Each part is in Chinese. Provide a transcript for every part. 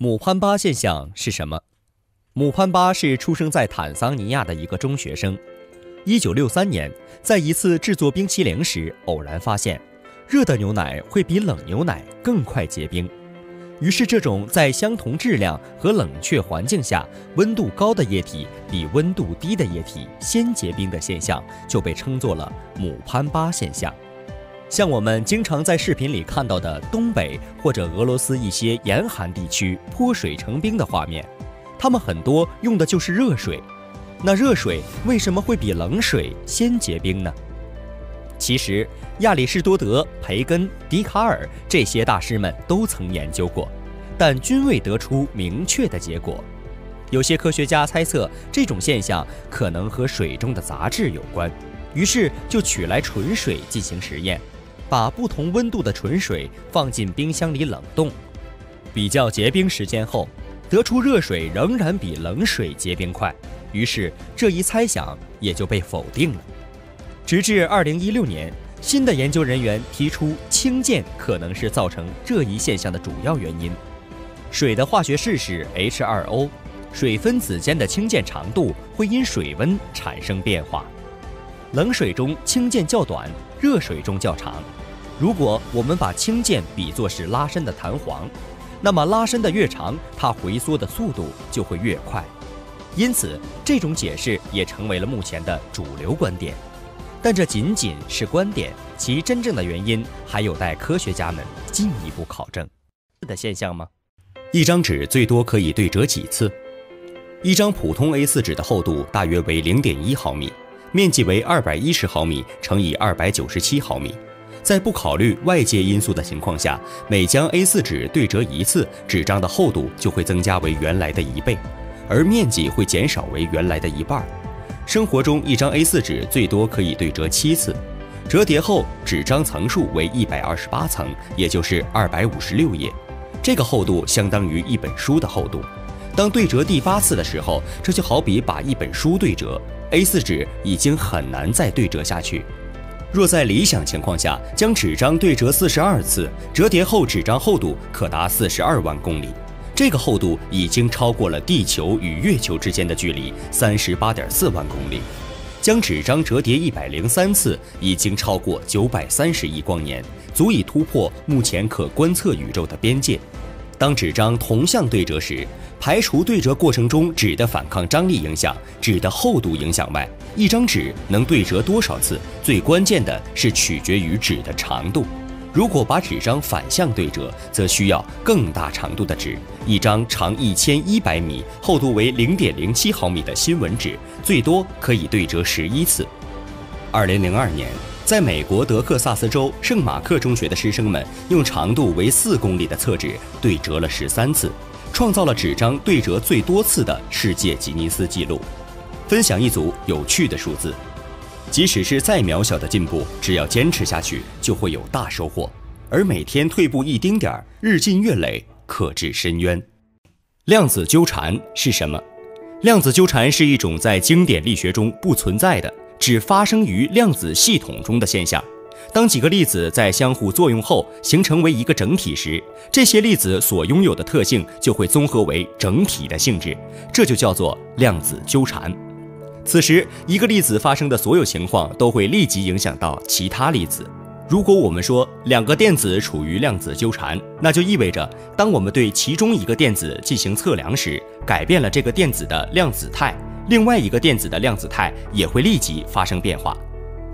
姆潘巴现象是什么？姆潘巴是出生在坦桑尼亚的一个中学生。一九六三年，在一次制作冰淇淋时，偶然发现，热的牛奶会比冷牛奶更快结冰。于是，这种在相同质量和冷却环境下，温度高的液体比温度低的液体先结冰的现象，就被称作了姆潘巴现象。像我们经常在视频里看到的东北或者俄罗斯一些严寒地区泼水成冰的画面，他们很多用的就是热水。那热水为什么会比冷水先结冰呢？其实，亚里士多德、培根、笛卡尔这些大师们都曾研究过，但均未得出明确的结果。有些科学家猜测这种现象可能和水中的杂质有关，于是就取来纯水进行实验。把不同温度的纯水放进冰箱里冷冻，比较结冰时间后，得出热水仍然比冷水结冰快，于是这一猜想也就被否定了。直至二零一六年，新的研究人员提出氢键可能是造成这一现象的主要原因。水的化学式是 H2O，水分子间的氢键长度会因水温产生变化。冷水中氢键较短，热水中较长。如果我们把氢键比作是拉伸的弹簧，那么拉伸的越长，它回缩的速度就会越快。因此，这种解释也成为了目前的主流观点。但这仅仅是观点，其真正的原因还有待科学家们进一步考证。的现象吗？一张纸最多可以对折几次？一张普通 A4 纸的厚度大约为零点一毫米。面积为二百一十毫米乘以二百九十七毫米，在不考虑外界因素的情况下，每将 A4 纸对折一次，纸张的厚度就会增加为原来的一倍，而面积会减少为原来的一半。生活中，一张 A4 纸最多可以对折七次，折叠后纸张层数为一百二十八层，也就是二百五十六页，这个厚度相当于一本书的厚度。当对折第八次的时候，这就好比把一本书对折。A4 纸已经很难再对折下去。若在理想情况下，将纸张对折四十二次，折叠后纸张厚度可达四十二万公里。这个厚度已经超过了地球与月球之间的距离三十八点四万公里。将纸张折叠一百零三次，已经超过九百三十亿光年，足以突破目前可观测宇宙的边界。当纸张同向对折时，排除对折过程中纸的反抗张力影响、纸的厚度影响外，一张纸能对折多少次，最关键的是取决于纸的长度。如果把纸张反向对折，则需要更大长度的纸。一张长一千一百米、厚度为零点零七毫米的新闻纸，最多可以对折十一次。二零零二年，在美国德克萨斯州圣马克中学的师生们用长度为四公里的厕纸对折了十三次。创造了纸张对折最多次的世界吉尼斯纪录。分享一组有趣的数字：即使是再渺小的进步，只要坚持下去，就会有大收获；而每天退步一丁点儿，日积月累，可至深渊。量子纠缠是什么？量子纠缠是一种在经典力学中不存在的，只发生于量子系统中的现象。当几个粒子在相互作用后形成为一个整体时，这些粒子所拥有的特性就会综合为整体的性质，这就叫做量子纠缠。此时，一个粒子发生的所有情况都会立即影响到其他粒子。如果我们说两个电子处于量子纠缠，那就意味着当我们对其中一个电子进行测量时，改变了这个电子的量子态，另外一个电子的量子态也会立即发生变化。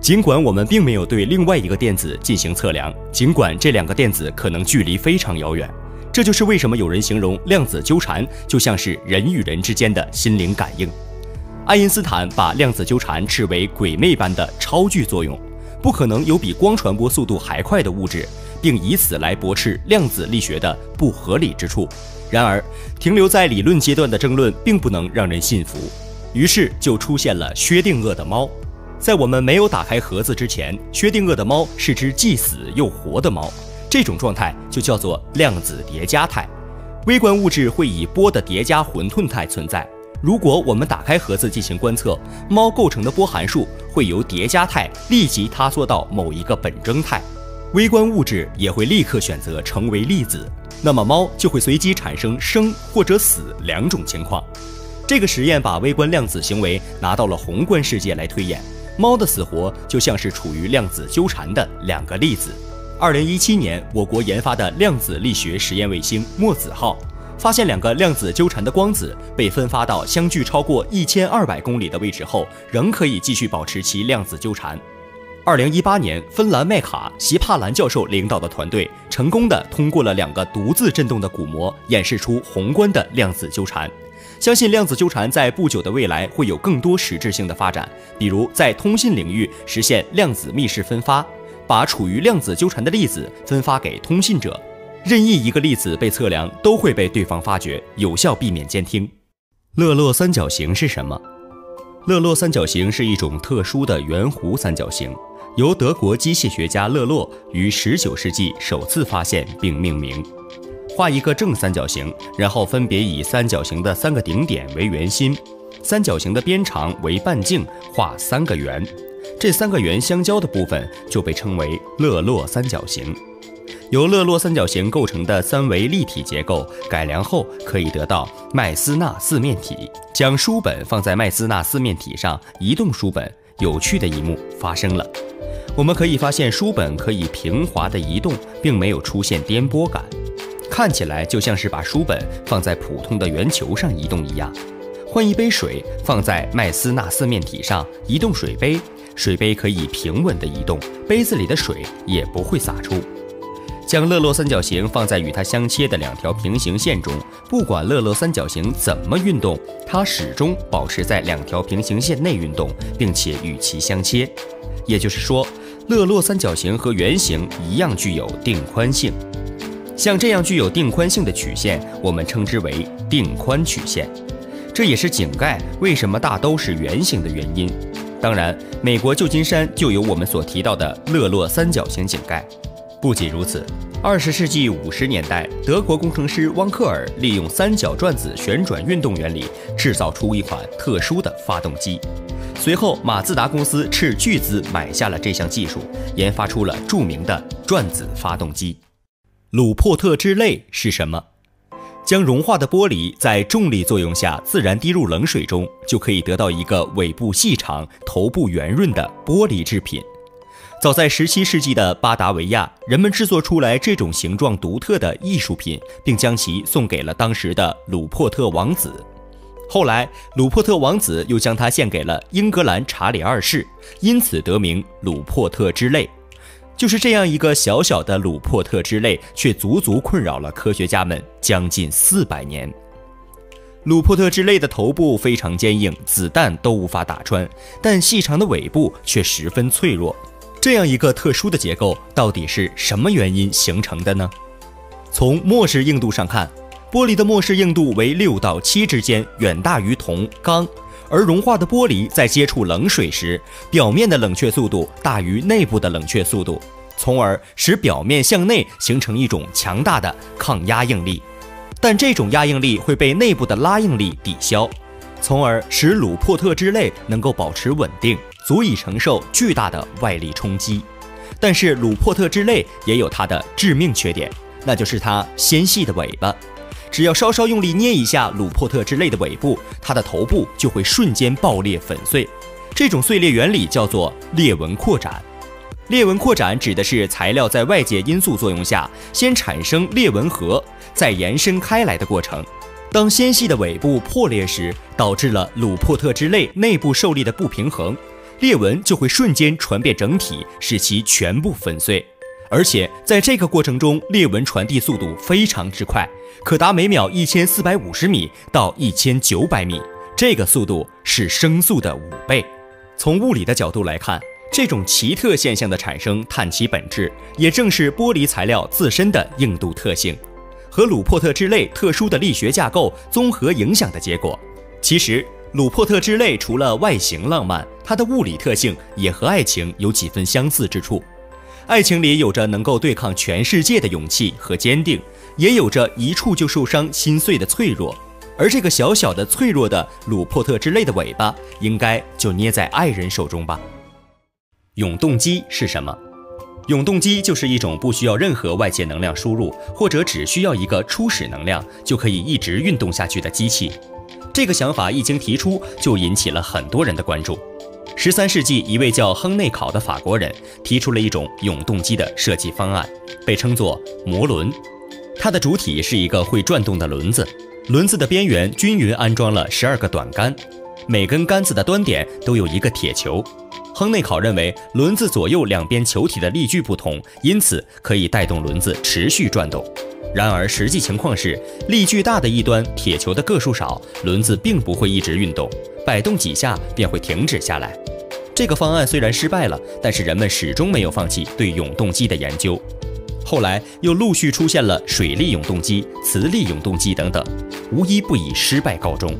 尽管我们并没有对另外一个电子进行测量，尽管这两个电子可能距离非常遥远，这就是为什么有人形容量子纠缠就像是人与人之间的心灵感应。爱因斯坦把量子纠缠斥为鬼魅般的超距作用，不可能有比光传播速度还快的物质，并以此来驳斥量子力学的不合理之处。然而，停留在理论阶段的争论并不能让人信服，于是就出现了薛定谔的猫。在我们没有打开盒子之前，薛定谔的猫是只既死又活的猫，这种状态就叫做量子叠加态。微观物质会以波的叠加混沌态存在。如果我们打开盒子进行观测，猫构成的波函数会由叠加态立即塌缩到某一个本征态。微观物质也会立刻选择成为粒子，那么猫就会随机产生生或者死两种情况。这个实验把微观量子行为拿到了宏观世界来推演，猫的死活就像是处于量子纠缠的两个粒子。二零一七年，我国研发的量子力学实验卫星“墨子号”发现，两个量子纠缠的光子被分发到相距超过一千二百公里的位置后，仍可以继续保持其量子纠缠。二零一八年，芬兰麦卡席帕兰教授领导的团队成功的通过了两个独自振动的鼓膜，演示出宏观的量子纠缠。相信量子纠缠在不久的未来会有更多实质性的发展，比如在通信领域实现量子密室分发。把处于量子纠缠的粒子分发给通信者，任意一个粒子被测量都会被对方发觉，有效避免监听。勒洛三角形是什么？勒洛三角形是一种特殊的圆弧三角形，由德国机械学家勒洛于19世纪首次发现并命名。画一个正三角形，然后分别以三角形的三个顶点为圆心，三角形的边长为半径，画三个圆。这三个圆相交的部分就被称为勒洛三角形。由勒洛三角形构成的三维立体结构改良后，可以得到麦斯纳四面体。将书本放在麦斯纳四面体上，移动书本，有趣的一幕发生了。我们可以发现，书本可以平滑地移动，并没有出现颠簸感，看起来就像是把书本放在普通的圆球上移动一样。换一杯水放在麦斯纳四面体上，移动水杯。水杯可以平稳地移动，杯子里的水也不会洒出。将勒洛三角形放在与它相切的两条平行线中，不管勒洛三角形怎么运动，它始终保持在两条平行线内运动，并且与其相切。也就是说，勒洛三角形和圆形一样具有定宽性。像这样具有定宽性的曲线，我们称之为定宽曲线。这也是井盖为什么大都是圆形的原因。当然，美国旧金山就有我们所提到的勒洛三角形井盖。不仅如此，二十世纪五十年代，德国工程师汪克尔利用三角转子旋转运动原理制造出一款特殊的发动机。随后，马自达公司斥巨资买下了这项技术，研发出了著名的转子发动机。鲁珀特之泪是什么？将融化的玻璃在重力作用下自然滴入冷水中，就可以得到一个尾部细长、头部圆润的玻璃制品。早在17世纪的巴达维亚，人们制作出来这种形状独特的艺术品，并将其送给了当时的鲁珀特王子。后来，鲁珀特王子又将它献给了英格兰查理二世，因此得名鲁珀特之泪。就是这样一个小小的鲁珀特之泪，却足足困扰了科学家们将近四百年。鲁珀特之泪的头部非常坚硬，子弹都无法打穿，但细长的尾部却十分脆弱。这样一个特殊的结构，到底是什么原因形成的呢？从末世硬度上看，玻璃的末世硬度为六到七之间，远大于铜、钢。而融化的玻璃在接触冷水时，表面的冷却速度大于内部的冷却速度，从而使表面向内形成一种强大的抗压应力。但这种压应力会被内部的拉应力抵消，从而使鲁珀特之泪能够保持稳定，足以承受巨大的外力冲击。但是鲁珀特之泪也有它的致命缺点，那就是它纤细的尾巴。只要稍稍用力捏一下鲁珀特之泪的尾部，它的头部就会瞬间爆裂粉碎。这种碎裂原理叫做裂纹扩展。裂纹扩展指的是材料在外界因素作用下，先产生裂纹核，再延伸开来的过程。当纤细的尾部破裂时，导致了鲁珀特之泪内部受力的不平衡，裂纹就会瞬间传遍整体，使其全部粉碎。而且在这个过程中，裂纹传递速度非常之快。可达每秒一千四百五十米到一千九百米，这个速度是声速的五倍。从物理的角度来看，这种奇特现象的产生，探其本质，也正是玻璃材料自身的硬度特性和鲁珀特之泪特殊的力学架构综合影响的结果。其实，鲁珀特之泪除了外形浪漫，它的物理特性也和爱情有几分相似之处。爱情里有着能够对抗全世界的勇气和坚定。也有着一触就受伤、心碎的脆弱，而这个小小的、脆弱的鲁珀特之泪的尾巴，应该就捏在爱人手中吧。永动机是什么？永动机就是一种不需要任何外界能量输入，或者只需要一个初始能量就可以一直运动下去的机器。这个想法一经提出，就引起了很多人的关注。十三世纪，一位叫亨内考的法国人提出了一种永动机的设计方案，被称作摩轮。它的主体是一个会转动的轮子，轮子的边缘均匀安装了十二个短杆，每根杆子的端点都有一个铁球。亨内考认为，轮子左右两边球体的力矩不同，因此可以带动轮子持续转动。然而，实际情况是，力矩大的一端铁球的个数少，轮子并不会一直运动，摆动几下便会停止下来。这个方案虽然失败了，但是人们始终没有放弃对永动机的研究。后来又陆续出现了水力永动机、磁力永动机等等，无一不以失败告终。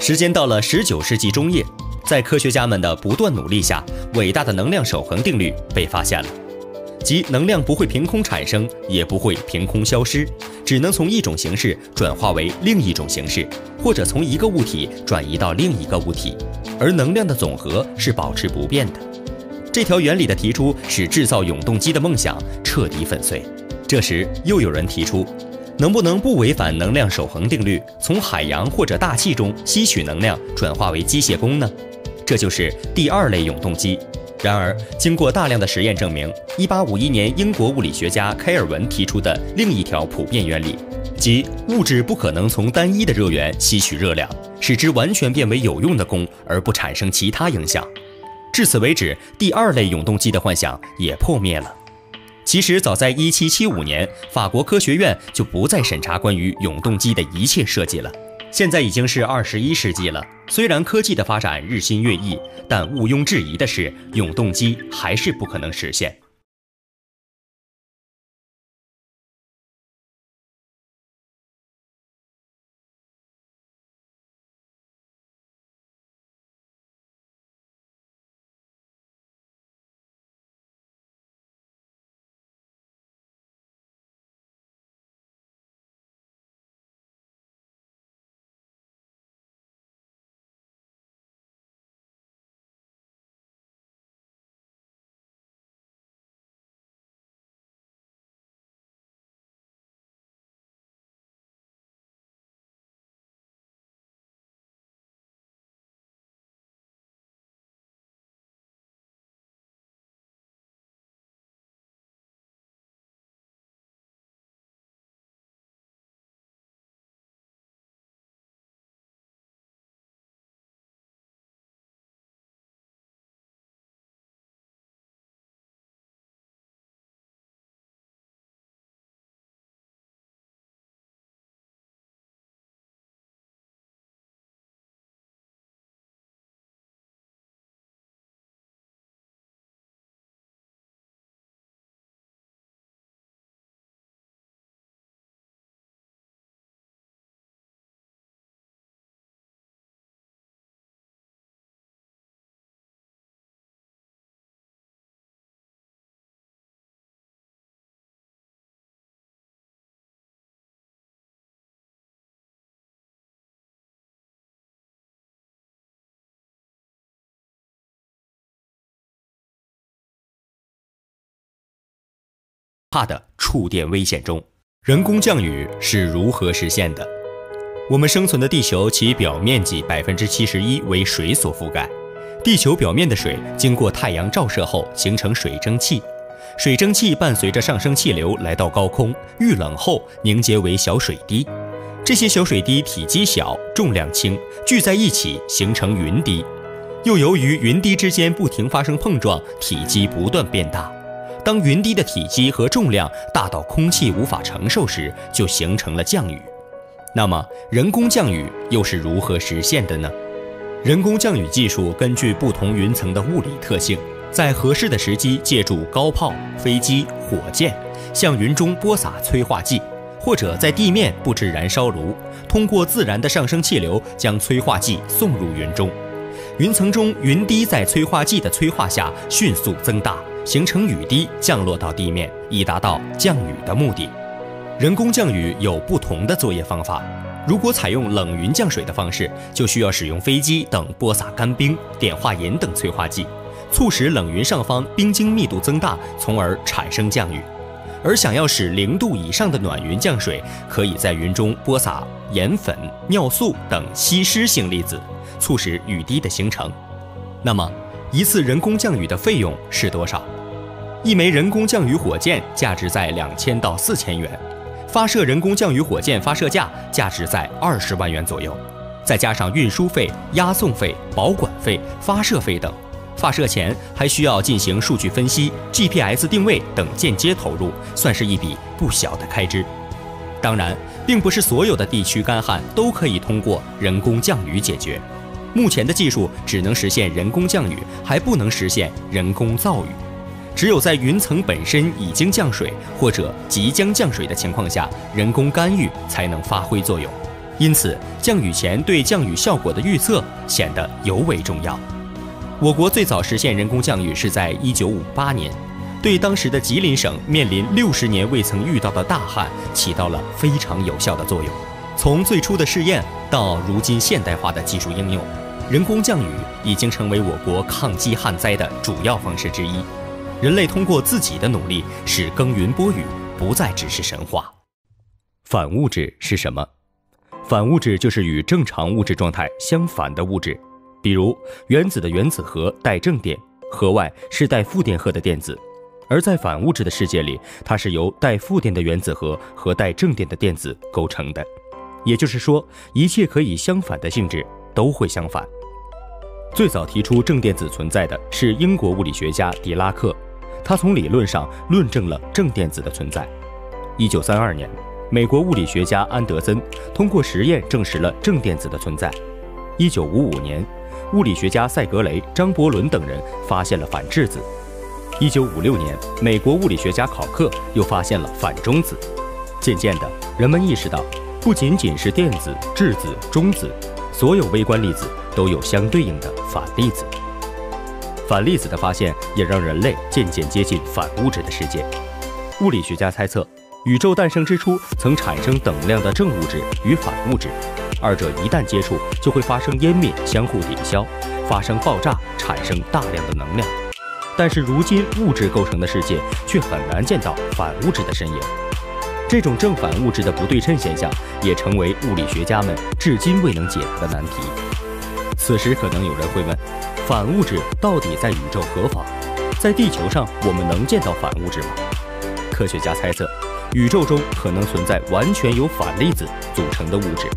时间到了十九世纪中叶。在科学家们的不断努力下，伟大的能量守恒定律被发现了，即能量不会凭空产生，也不会凭空消失，只能从一种形式转化为另一种形式，或者从一个物体转移到另一个物体，而能量的总和是保持不变的。这条原理的提出，使制造永动机的梦想彻底粉碎。这时，又有人提出，能不能不违反能量守恒定律，从海洋或者大气中吸取能量，转化为机械功呢？这就是第二类永动机。然而，经过大量的实验证明，1851年英国物理学家开尔文提出的另一条普遍原理，即物质不可能从单一的热源吸取热量，使之完全变为有用的功而不产生其他影响。至此为止，第二类永动机的幻想也破灭了。其实，早在1775年，法国科学院就不再审查关于永动机的一切设计了。现在已经是二十一世纪了，虽然科技的发展日新月异，但毋庸置疑的是，永动机还是不可能实现。怕的触电危险中，人工降雨是如何实现的？我们生存的地球，其表面积百分之七十一为水所覆盖。地球表面的水经过太阳照射后形成水蒸气，水蒸气伴随着上升气流来到高空，遇冷后凝结为小水滴。这些小水滴体积小，重量轻，聚在一起形成云滴。又由于云滴之间不停发生碰撞，体积不断变大。当云滴的体积和重量大到空气无法承受时，就形成了降雨。那么，人工降雨又是如何实现的呢？人工降雨技术根据不同云层的物理特性，在合适的时机，借助高炮、飞机、火箭，向云中播撒催化剂，或者在地面布置燃烧炉，通过自然的上升气流将催化剂送入云中。云层中云滴在催化剂的催化下迅速增大。形成雨滴降落到地面，以达到降雨的目的。人工降雨有不同的作业方法。如果采用冷云降水的方式，就需要使用飞机等播撒干冰、碘化银等催化剂，促使冷云上方冰晶密度增大，从而产生降雨。而想要使零度以上的暖云降水，可以在云中播撒盐粉、尿素等吸湿性粒子，促使雨滴的形成。那么，一次人工降雨的费用是多少？一枚人工降雨火箭价值在两千到四千元，发射人工降雨火箭发射架价值在二十万元左右，再加上运输费、押送费、保管费、发射费等。发射前还需要进行数据分析、GPS 定位等间接投入，算是一笔不小的开支。当然，并不是所有的地区干旱都可以通过人工降雨解决。目前的技术只能实现人工降雨，还不能实现人工造雨。只有在云层本身已经降水或者即将降水的情况下，人工干预才能发挥作用。因此，降雨前对降雨效果的预测显得尤为重要。我国最早实现人工降雨是在一九五八年，对当时的吉林省面临六十年未曾遇到的大旱起到了非常有效的作用。从最初的试验到如今现代化的技术应用，人工降雨已经成为我国抗击旱灾的主要方式之一。人类通过自己的努力，使耕耘播雨不再只是神话。反物质是什么？反物质就是与正常物质状态相反的物质。比如原子的原子核带正电，核外是带负电荷的电子，而在反物质的世界里，它是由带负电的原子核和带正电的电子构成的。也就是说，一切可以相反的性质都会相反。最早提出正电子存在的是英国物理学家狄拉克，他从理论上论证了正电子的存在。一九三二年，美国物理学家安德森通过实验证实了正电子的存在。一九五五年。物理学家赛格雷、张伯伦等人发现了反质子。一九五六年，美国物理学家考克又发现了反中子。渐渐的，人们意识到，不仅仅是电子、质子、中子，所有微观粒子都有相对应的反粒子。反粒子的发现也让人类渐渐接近反物质的世界。物理学家猜测，宇宙诞生之初曾产生等量的正物质与反物质。二者一旦接触，就会发生湮灭、相互抵消，发生爆炸，产生大量的能量。但是如今物质构成的世界却很难见到反物质的身影。这种正反物质的不对称现象，也成为物理学家们至今未能解答的难题。此时可能有人会问：反物质到底在宇宙何方？在地球上，我们能见到反物质吗？科学家猜测，宇宙中可能存在完全由反粒子组成的物质。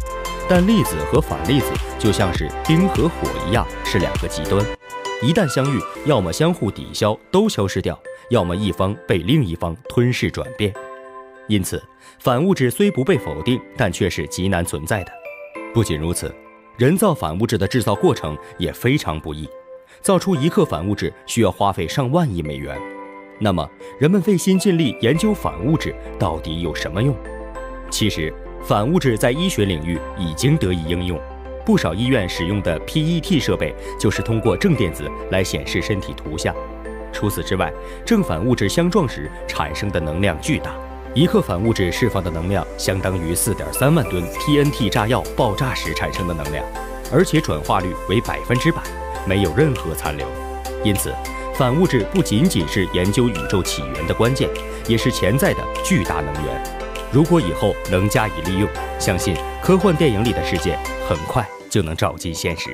但粒子和反粒子就像是冰和火一样，是两个极端，一旦相遇，要么相互抵消，都消失掉；要么一方被另一方吞噬转变。因此，反物质虽不被否定，但却是极难存在的。不仅如此，人造反物质的制造过程也非常不易，造出一克反物质需要花费上万亿美元。那么，人们费心尽力研究反物质到底有什么用？其实。反物质在医学领域已经得以应用，不少医院使用的 PET 设备就是通过正电子来显示身体图像。除此之外，正反物质相撞时产生的能量巨大，一克反物质释放的能量相当于四点三万吨 TNT 炸药爆炸时产生的能量，而且转化率为百分之百，没有任何残留。因此，反物质不仅仅是研究宇宙起源的关键，也是潜在的巨大能源。如果以后能加以利用，相信科幻电影里的世界很快就能照进现实。